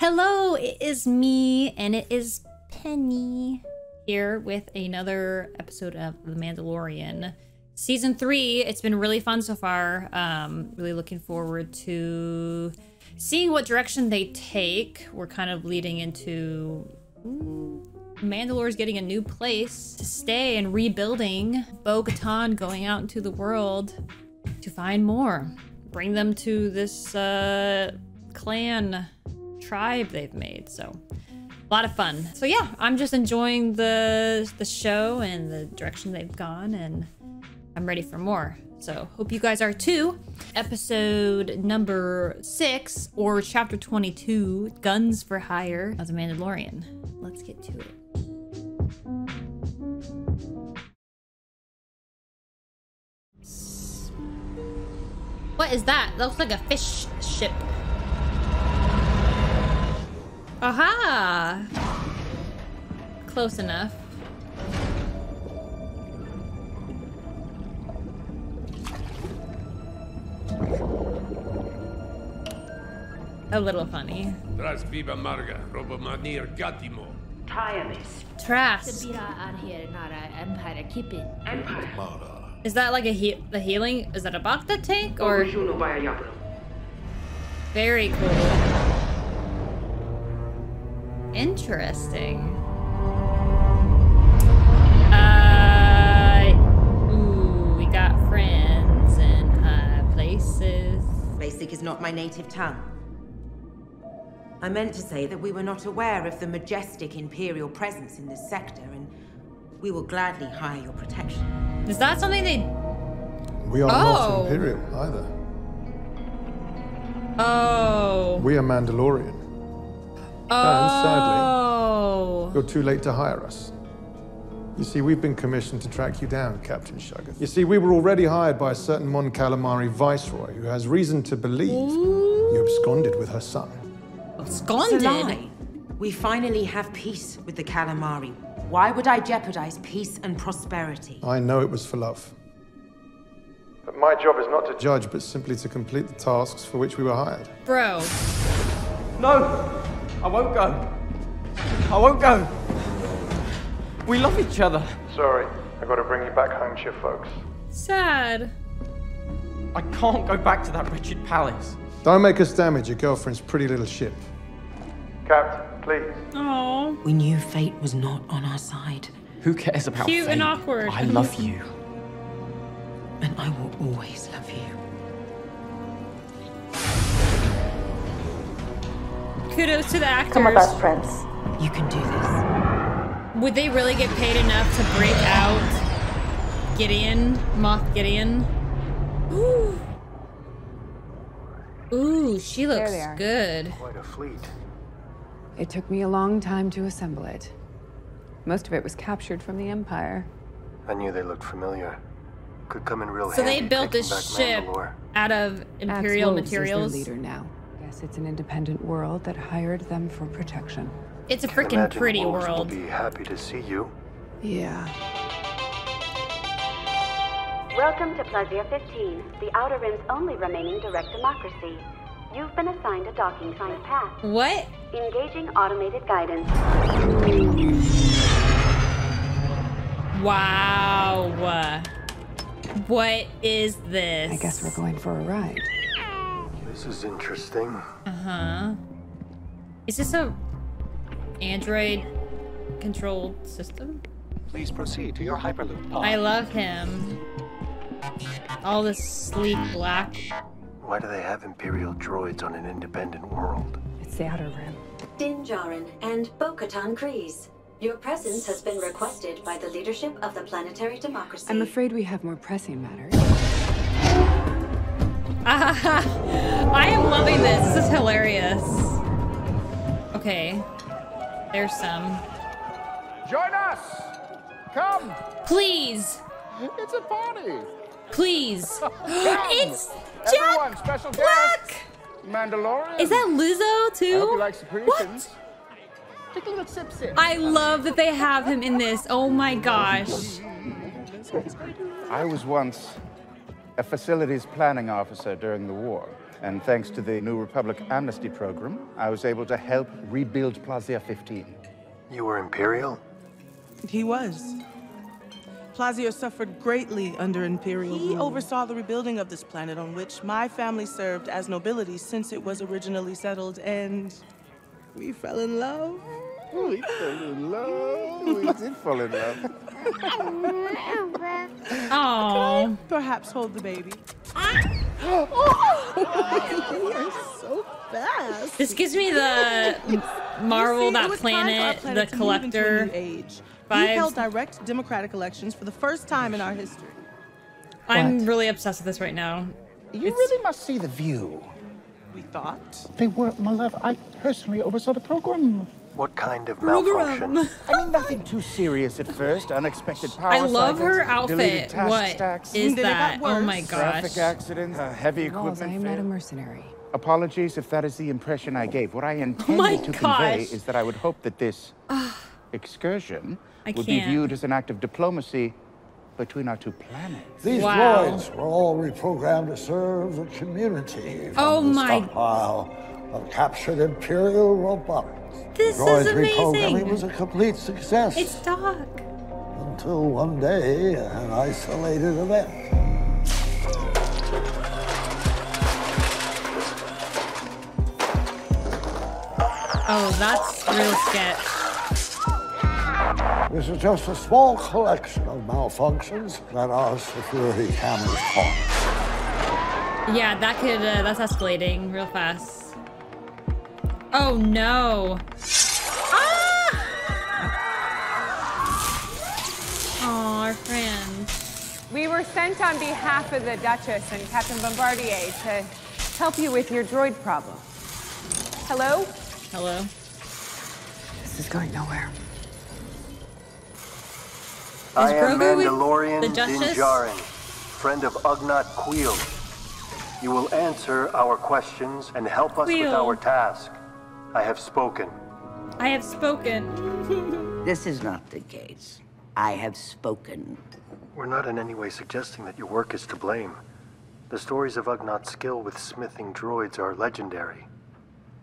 Hello, it is me, and it is Penny here with another episode of The Mandalorian. Season three, it's been really fun so far. Um, really looking forward to seeing what direction they take. We're kind of leading into Mandalore's getting a new place to stay and rebuilding. Bo Katan going out into the world to find more. Bring them to this uh, clan tribe they've made. So a lot of fun. So yeah, I'm just enjoying the the show and the direction they've gone and I'm ready for more. So hope you guys are too. Episode number six or chapter 22, Guns for Hire of the Mandalorian. Let's get to it. What is that? That looks like a fish ship. Aha! Close enough. A little funny. Tras viva marga, robo manir gatimo. Tireless. Trask. Empire keep it. Empire. Is that like a he the healing? Is that a Bacta tank or Orshuno via Yabro. very cool? Interesting. Uh, ooh, we got friends in high places. Basic is not my native tongue. I meant to say that we were not aware of the majestic Imperial presence in this sector, and we will gladly hire your protection. Is that something they? We are Oh. not Imperial either. Oh. We are Mandalorian. And sadly, Oh. you're too late to hire us. You see, we've been commissioned to track you down, Captain Shuggath. You see, we were already hired by a certain Mon Calamari viceroy who has reason to believe you absconded with her son. Absconded? Salai, we finally have peace with the Calamari. Why would I jeopardize peace and prosperity? I know it was for love. But my job is not to judge, but simply to complete the tasks for which we were hired. Bro. No! I won't go. I won't go. We love each other. Sorry, I got to bring you back home to your folks. Sad. I can't go back to that wretched palace. Don't make us damage your girlfriend's pretty little ship. Captain, please. Oh. We knew fate was not on our side, Who cares about Cute and awkward. I love you. and I will always love you. Kudos to the actors. Come with us, Prince. You can do this. Would they really get paid enough to break out Gideon, Moth Gideon? Ooh. Ooh, she looks good. Quite a fleet. It took me a long time to assemble it. Most of it was captured from the Empire. I knew they looked familiar. Could come in real So they built taking this ship Mandalore. out of Imperial Axe materials. Is their leader now. Guess it's an independent world that hired them for protection. It's a Can freaking pretty wolves world. Will be happy to see you. Yeah. Welcome to Plazir 15, the Outer Rim's only remaining direct democracy. You've been assigned a docking sign path. What? Engaging automated guidance. Wow. What is this? I guess we're going for a ride. This is interesting. Uh-huh. Is this a Android controlled system? Please proceed to your Hyperloop pod. I love him. All this sleek black. Why do they have Imperial droids on an independent world? It's the Outer Rim. Din Djarin and Bo-Katan Kryze. Your presence has been requested by the leadership of the planetary democracy. I'm afraid we have more pressing matters. I am loving this. This is hilarious. Okay. There's some. Join us! Come! Please. It's a party! Please. it's Everyone, Jack special Black. guest! Mandalorian! Is that Lizzo too? What? Take a little sip sip. I love that they have him in this. Oh my gosh. I was once a facilities planning officer during the war. And thanks to the New Republic Amnesty Program, I was able to help rebuild Plazir 15. You were Imperial? He was. Plazir suffered greatly under Imperial He oversaw the rebuilding of this planet on which my family served as nobility since it was originally settled, and we fell in love. We fell in love. We did fall in love. Oh. Perhaps hold the baby. oh, you're so fast. This gives me the Marvel see, that was time for our planet, the planet to move into a collector new age. We held direct democratic elections for the first time in our history. I'm really obsessed with this right now. You really must see the view. We thought. They were, my love, I personally oversaw the program. What kind of Program. malfunction? I mean, nothing too serious at first. Unexpected power I love cycles, her outfit. task What stacks. is that? Oh my Traffic gosh. accidents, uh, heavy Laws, I equipment am not a mercenary. Apologies if that is the impression I gave. What I intended my to convey is that I would hope that this excursion I would be can't. viewed as an act of diplomacy between our two planets. These Wow. droids were all reprogrammed to serve the community Oh the my- stockpile of captured Imperial robots. This is amazing. reprogramming was a complete success It's Doc. until one day an isolated event. Oh, that's real sketch. This is just a small collection of malfunctions that our security cameras caught. Yeah, that could, uh, that's escalating real fast. Oh no. Ah! Oh, our friend. We were sent on behalf of the Duchess and Captain Bombardier to help you with your droid problem. Hello? Hello. This is going nowhere. I am Grogu Mandalorian the Din Justice? Djarin, friend of Ugnaught Kuiil. You will answer our questions and help us with our task. I have spoken. I have spoken. This is not the case. I have spoken. We're not in any way suggesting that your work is to blame. The stories of Ugnaught's skill with smithing droids are legendary.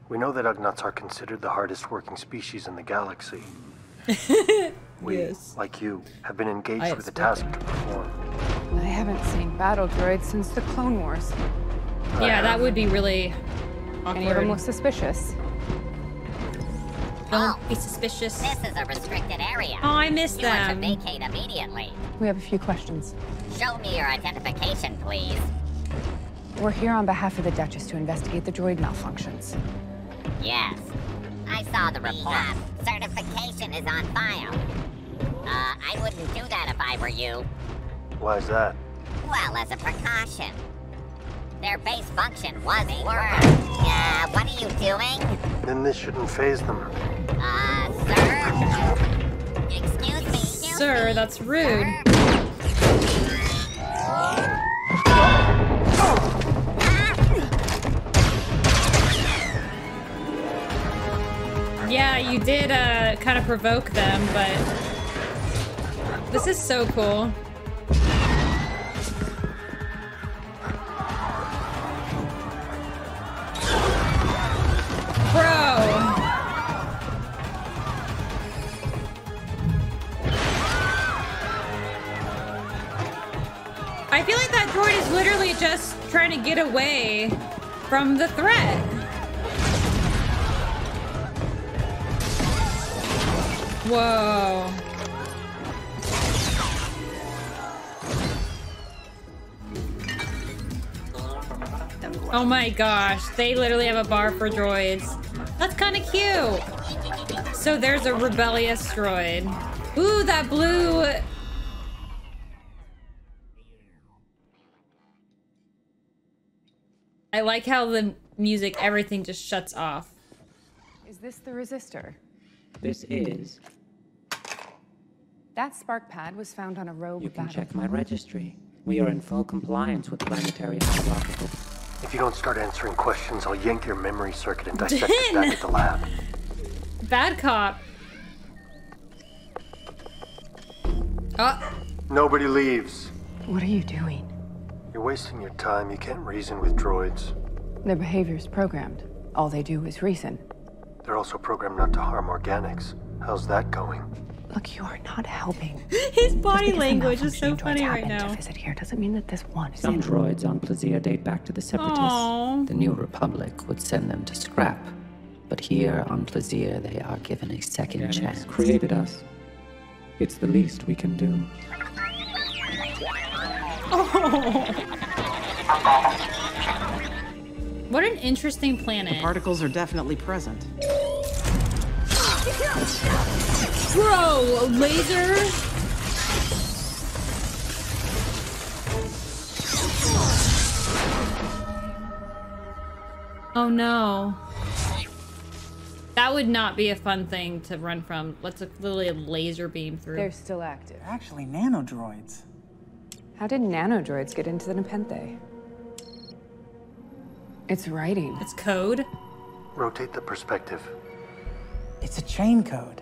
We know that Ugnaughts are considered the hardest working species in the galaxy. we, like you, have been engaged I with a task to perform. I haven't seen battle droids since the Clone Wars. Yeah, that would be really Any of them awkward. look suspicious. Don't be suspicious. This is a restricted area. Oh, I missed you are them. to vacate immediately. We have a few questions. Show me your identification, please. We're here on behalf of the Duchess to investigate the droid malfunctions. Yes. I saw the report. Certification is on file. Uh, I wouldn't do that if I were you. Why is that? Well, as a precaution. Their base function was work. Uh, what are you doing? Then this shouldn't phase them. Sir? Excuse me. Sir, that's rude. Yeah, you did uh, kind of provoke them, but this is so cool. Just trying to get away from the threat. Whoa. Oh my gosh, they literally have a bar for droids. That's kind of cute. So there's a rebellious droid. Ooh, that blue I like how the music, everything just shuts off. Is this the resistor? This is. That spark pad was found on a rogue You can battle. check my registry. We are in full compliance with planetary hierarchical. If you don't start answering questions, I'll yank your memory circuit and dissect it back at the lab. Bad cop. Oh, Nobody leaves. What are you doing? You're wasting your time. You can't reason with droids. Their behavior's programmed. All they do is reason. They're also programmed not to harm organics. How's that going? Look, you are not helping. His body language is so malfunctioning droids funny right happen now. To visit here doesn't mean that this one is Some in- droids on Plazir date back to the Separatists. Aw. The New Republic would send them to scrap. But here on Plazir, they are given a second Organics chance. created us. It's the least we can do. What an interesting planet. The particles are definitely present. Bro, a laser? Oh no. That would not be a fun thing to run from. Let's a, literally a laser beam through. They're still active. Actually, nanodroids. How did nanodroids get into the Nepenthe? It's writing. It's code. Rotate the perspective. It's a chain code.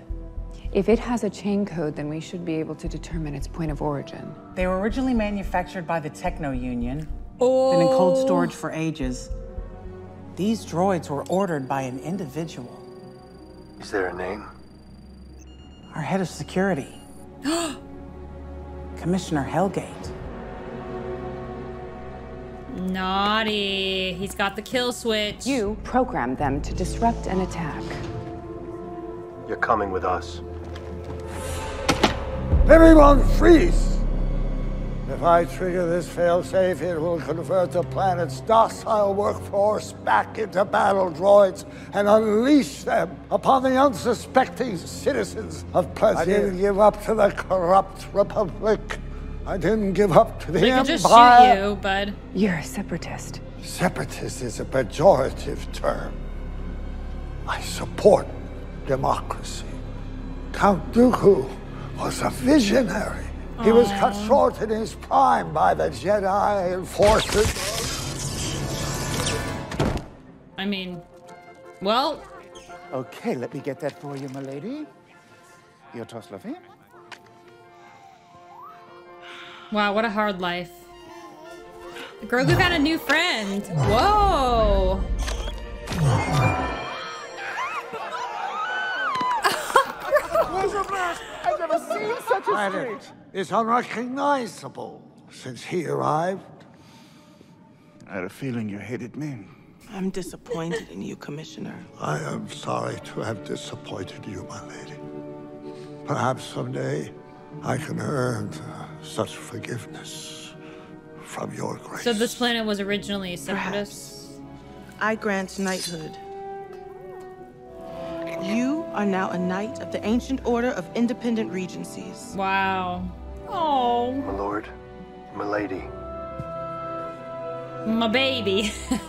If it has a chain code, then we should be able to determine its point of origin. They were originally manufactured by the Techno Union, oh. been in cold Oh. storage for ages. These droids were ordered by an individual, Is there a name? our head of security, Commissioner Helgait. Naughty. He's got the kill switch. You programmed them to disrupt an attack. You're coming with us. Everyone freeze! If I trigger this failsafe, it will convert the planet's docile workforce back into battle droids and unleash them upon the unsuspecting citizens of Plazir. I didn't give up to the corrupt Republic. I didn't give up to the They could Empire. just shoot you, bud. You're a separatist. Separatist is a pejorative term. I support democracy. Count Dooku was a visionary. He was cut short in his prime by the Jedi and forces. I mean, well, Okay, let me get that for you, my lady. Your Toslavin. Wow, what a hard life. Grogu got a new friend. Whoa. I've never seen such a planet is unrecognizable since he arrived. I had a feeling you hated me. I'm disappointed in you, Commissioner. I am sorry to have disappointed you, my lady. Perhaps someday I can earn uh, such forgiveness from your grace. So this planet was originally separatist. I grant knighthood. You are now a knight of the Ancient Order of Independent Regencies. Wow. Oh. My lord, my lady. My baby.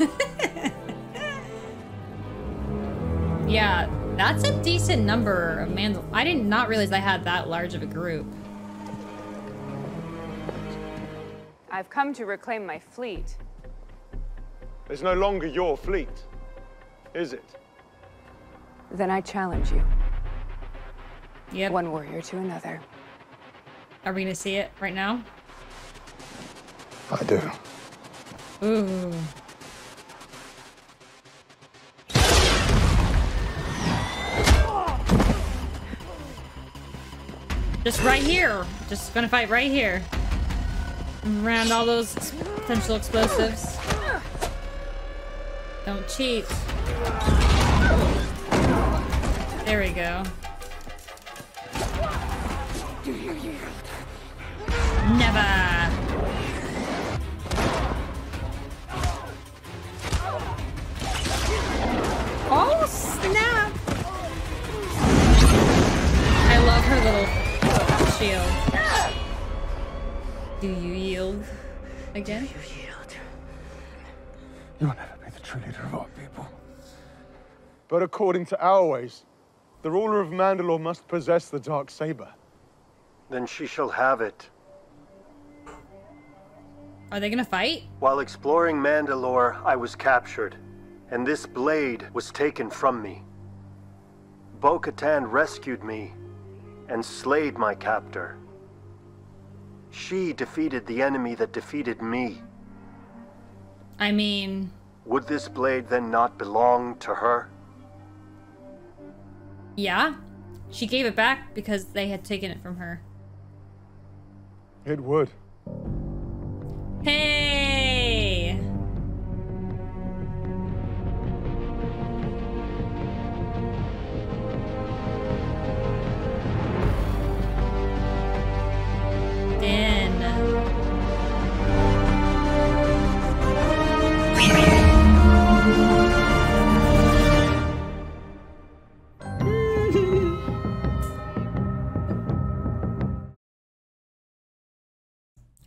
yeah, that's a decent number of Mandal. I did not realize I had that large of a group. I've come to reclaim my fleet. It's no longer your fleet, is it? Then I challenge you. Yep. One warrior to another. Are we gonna see it right now? I do. Ooh. Just right here. Just gonna fight right here. Around all those potential explosives. Don't cheat. There we go. Never. Again? You'll never be the true leader of our people. But according to our ways, the ruler of Mandalore must possess the dark saber. Then she shall have it. Are they gonna fight? While exploring Mandalore, I was captured, and this blade was taken from me. Bo Katan rescued me and slayed my captor. She defeated the enemy that defeated me. I mean, would this blade then not belong to her? Yeah. She gave it back because they had taken it from her. It would. Hey!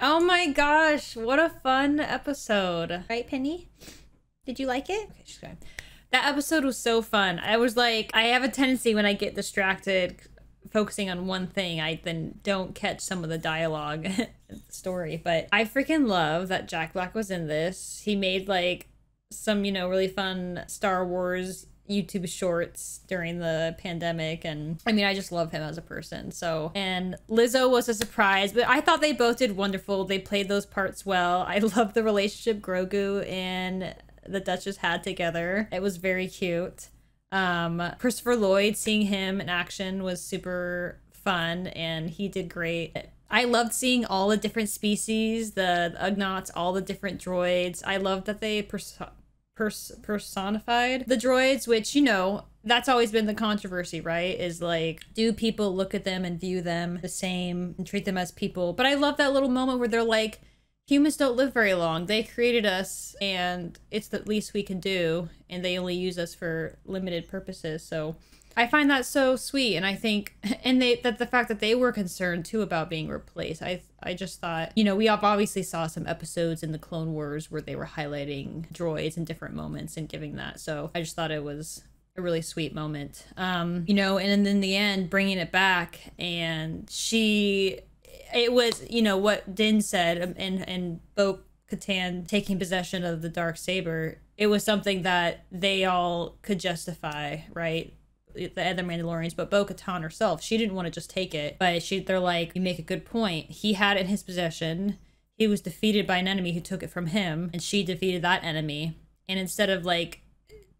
Oh my gosh, what a fun episode. Right, Penny? Did you like it? Okay, she's good. That episode was so fun. I was like, I have a tendency when I get distracted focusing on one thing, I then don't catch some of the dialogue story. But I freaking love that Jack Black was in this. He made like some, you know, really fun Star Wars YouTube shorts during the pandemic. And I mean, I just love him as a person. So, and Lizzo was a surprise, but I thought they both did wonderful. They played those parts well. I love the relationship Grogu and the Duchess had together. It was very cute. Um, Christopher Lloyd, seeing him in action was super fun and he did great. I loved seeing all the different species, the Ugnaughts, all the different droids. I loved that they pers- personified the droids, which, you know, that's always been the controversy, right? Is like, do people look at them and view them the same and treat them as people? But I love that little moment where they're like, humans don't live very long. They created us and it's the least we can do and they only use us for limited purposes. So I find that so sweet and I think and they that the fact that they were concerned too about being replaced. I I just thought, you know, we obviously saw some episodes in the Clone Wars where they were highlighting droids in different moments and giving that. So I just thought it was a really sweet moment. Um, you know, and then in the end bringing it back and she it was you know what Din said um, and and Bo Katan taking possession of the dark saber. It was something that they all could justify, right? The other Mandalorians, but Bo Katan herself, she didn't want to just take it, but she they're like, you make a good point. He had it in his possession. He was defeated by an enemy who took it from him, and she defeated that enemy. And instead of like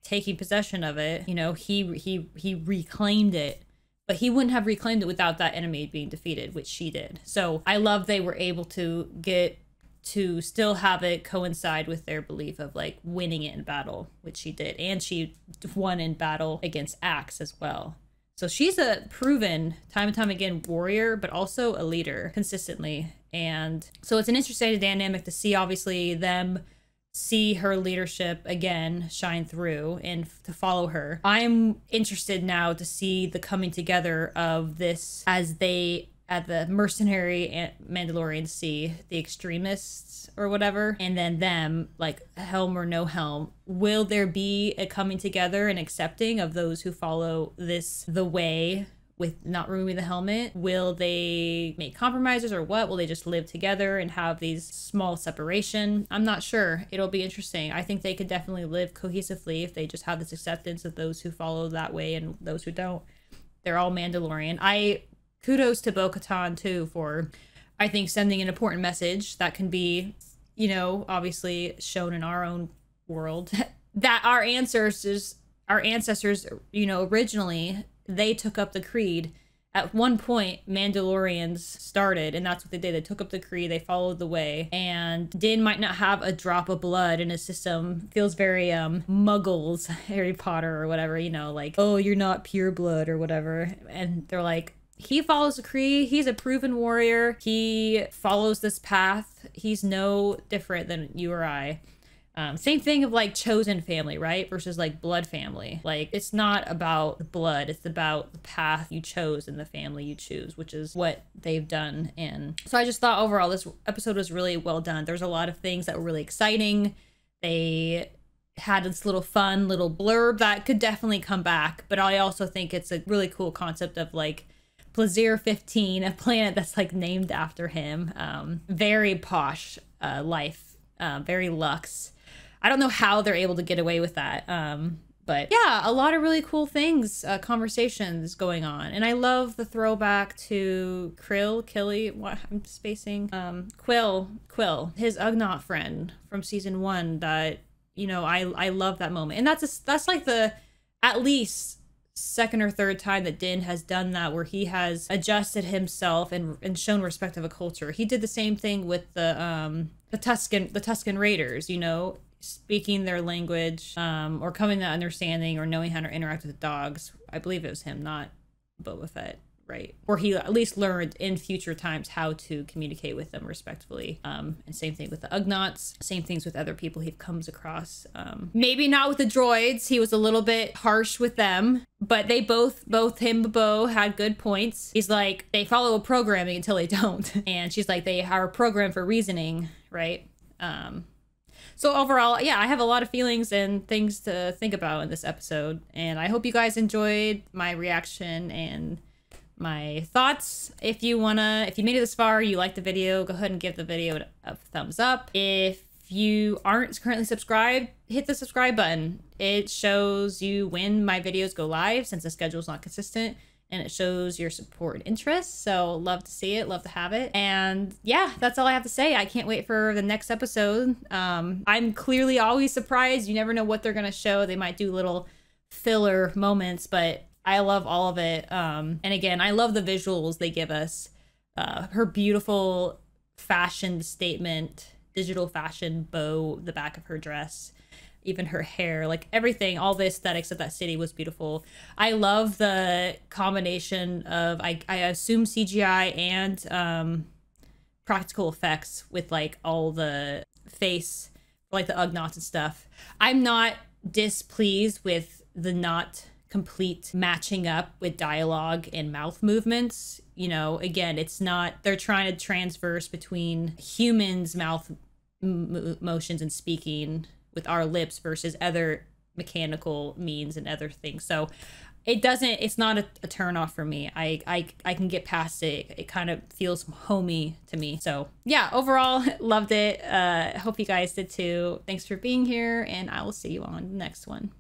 taking possession of it, you know, he he he reclaimed it but he wouldn't have reclaimed it without that enemy being defeated, which she did. So I love they were able to get to still have it coincide with their belief of like winning it in battle, which she did. And she won in battle against Axe as well. So she's a proven time and time again warrior, but also a leader consistently. And so it's an interesting dynamic to see, obviously, them see her leadership again shine through and to follow her. I'm interested now to see the coming together of this as they at the mercenary and Mandalorians see the extremists or whatever, and then them like helm or no helm. Will there be a coming together and accepting of those who follow this the way with not removing the helmet? Will they make compromises or what? Will they just live together and have these small separation? I'm not sure. It'll be interesting. I think they could definitely live cohesively if they just have this acceptance of those who follow that way and those who don't. They're all Mandalorian. I kudos to Bo Katan too for I think sending an important message that can be, you know, obviously shown in our own world that our ancestors our ancestors, you know, originally they took up the creed. At one point, Mandalorians started, and that's what they did. They took up the creed, they followed the way, and Din might not have a drop of blood in his system. Feels very um muggles, Harry Potter or whatever, you know, like, oh, you're not pure blood or whatever. And they're like, he follows the creed. He's a proven warrior. He follows this path. He's no different than you or I. Um, same thing of like chosen family, right? Versus like blood family. Like it's not about the blood, it's about the path you chose and the family you choose, which is what they've done. And so I just thought overall this episode was really well done. There's a lot of things that were really exciting. They had this little fun little blurb that could definitely come back, but I also think it's a really cool concept of like Plazir 15, a planet that's like named after him. Um, very posh uh, life, uh, very luxe. I don't know how they're able to get away with that. Um, but yeah, a lot of really cool things, uh, conversations going on, and I love the throwback to Krill, Killy. What I'm spacing. Um, Quill, Quill, his Ugnaught friend from season one that you know, I I love that moment, and that's a, that's like the at least second or third time that Din has done that where he has adjusted himself and and shown respect of a culture. He did the same thing with the um the Tusken the Tusken Raiders, you know, speaking their language um or coming to understanding or knowing how to interact with the dogs. I believe it was him, not Boba Fett right. Or he at least learned in future times how to communicate with them respectfully. Um and same thing with the ugnaughts. Same things with other people he comes across. Um maybe not with the droids. He was a little bit harsh with them but they both both him and bo had good points. He's like they follow a programming until they don't. And she's like they are programmed for reasoning. Right. Um so overall, yeah, I have a lot of feelings and things to think about in this episode, and I hope you guys enjoyed my reaction and my thoughts. If you wanna, if you made it this far, you like the video, go ahead and give the video a thumbs up. If you aren't currently subscribed, hit the subscribe button. It shows you when my videos go live since the schedule is not consistent and it shows your support and interest. So love to see it, love to have it. And yeah, that's all I have to say. I can't wait for the next episode. Um, I'm clearly always surprised. You never know what they're gonna show. They might do little filler moments, but I love all of it. Um, and again, I love the visuals they give us. Uh, her beautiful fashion statement, digital fashion bow, the back of her dress, even her hair, like everything, all the aesthetics of that city was beautiful. I love the combination of, I, I assume CGI and um, practical effects with like all the face, like the Ugnaughts and stuff. I'm not displeased with the not complete matching up with dialogue and mouth movements. You know, again, it's not, they're trying to transverse between humans' mouth motions and speaking with our lips versus other mechanical means and other things. So it doesn't, it's not a, a turn off for me. I, I, I can get past it. It kind of feels homey to me. So yeah, overall, loved it. Uh, hope you guys did too. Thanks for being here, and I will see you on the next one.